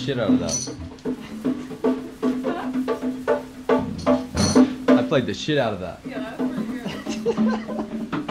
shit out of that. I played the shit out of that. Yeah, that's pretty good.